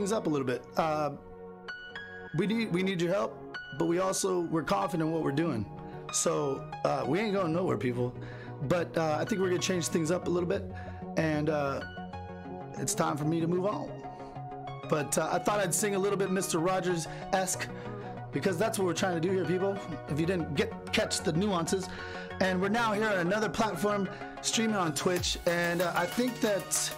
things up a little bit. Uh, we need we need your help, but we also we're confident in what we're doing. So uh, we ain't going nowhere, people. But uh, I think we're gonna change things up a little bit, and uh, it's time for me to move on. But uh, I thought I'd sing a little bit Mr. Rogers esque because that's what we're trying to do here, people. If you didn't get catch the nuances, and we're now here on another platform, streaming on Twitch, and uh, I think that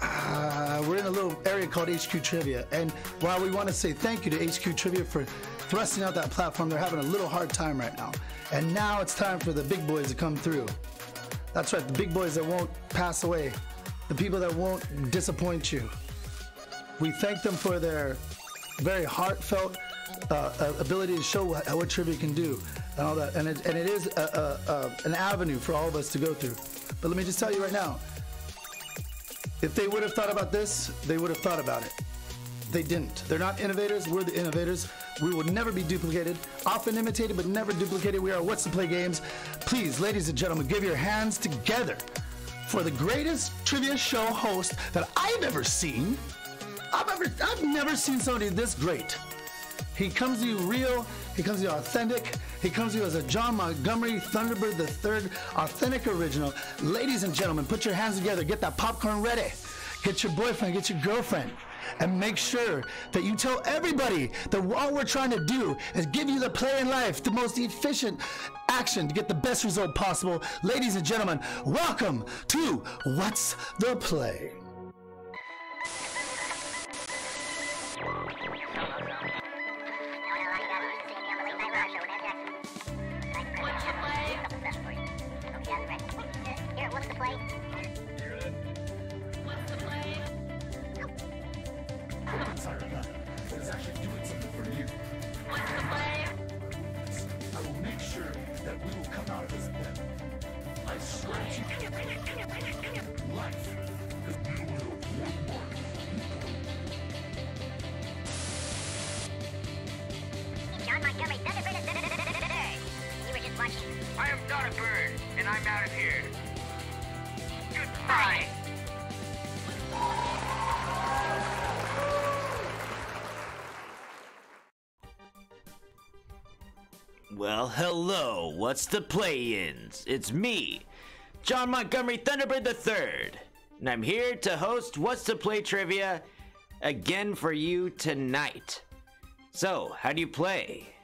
uh, we're in a little area called HQ Trivia. And while we want to say thank you to HQ Trivia for thrusting out that platform, they're having a little hard time right now. And now it's time for the big boys to come through. That's right, the big boys that won't pass away, the people that won't disappoint you. We thank them for their very heartfelt uh, ability to show what, what, trivia can do and all that. And it, and it is a, a, a, an avenue for all of us to go through. But let me just tell you right now, if they would have thought about this, they would have thought about it. They didn't. They're not innovators. We're the innovators. We will never be duplicated. Often imitated, but never duplicated. We are What's the Play Games. Please, ladies and gentlemen, give your hands together for the greatest trivia show host that I've ever seen. I've ever, I've never seen somebody this great. He comes to you real. He comes to you authentic. He comes to you as a John Montgomery Thunderbird III authentic original. Ladies and gentlemen, put your hands together. Get that popcorn ready. Get your boyfriend, get your girlfriend, and make sure that you tell everybody that all we're trying to do is give you the play in life, the most efficient action to get the best result possible. Ladies and gentlemen, welcome to What's the Play? Well, hello, what's the play-ins? It's me, John Montgomery Thunderbird III, and I'm here to host What's the Play Trivia again for you tonight. So, how do you play?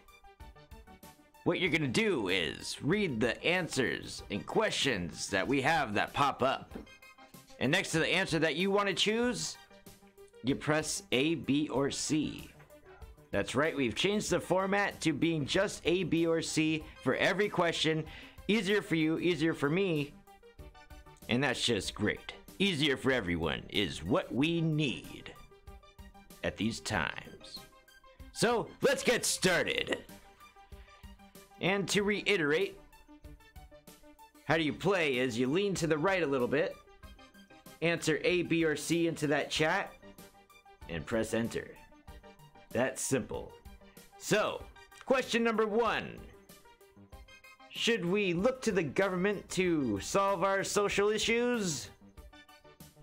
What you're gonna do is read the answers and questions that we have that pop up. And next to the answer that you want to choose, you press A, B, or C. That's right, we've changed the format to being just A, B, or C for every question. Easier for you, easier for me. And that's just great. Easier for everyone is what we need at these times. So let's get started. And to reiterate, how do you play is you lean to the right a little bit, answer A, B, or C into that chat, and press enter. That's simple. So, question number one. Should we look to the government to solve our social issues?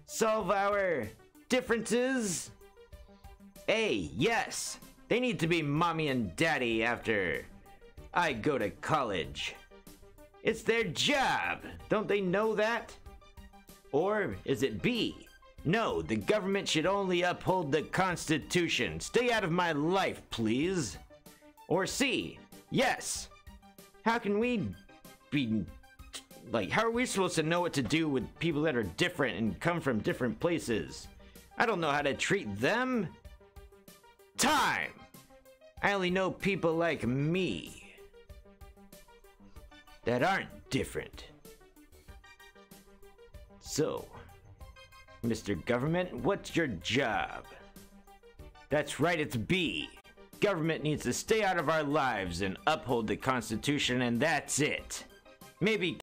Solve our differences? A, yes. They need to be mommy and daddy after I go to college. It's their job. Don't they know that? Or is it B? No, the government should only uphold the Constitution. Stay out of my life, please. Or C, yes. How can we be. Like, how are we supposed to know what to do with people that are different and come from different places? I don't know how to treat them. Time! I only know people like me that aren't different. So, Mr. Government, what's your job? That's right, it's B. Government needs to stay out of our lives and uphold the Constitution, and that's it. Maybe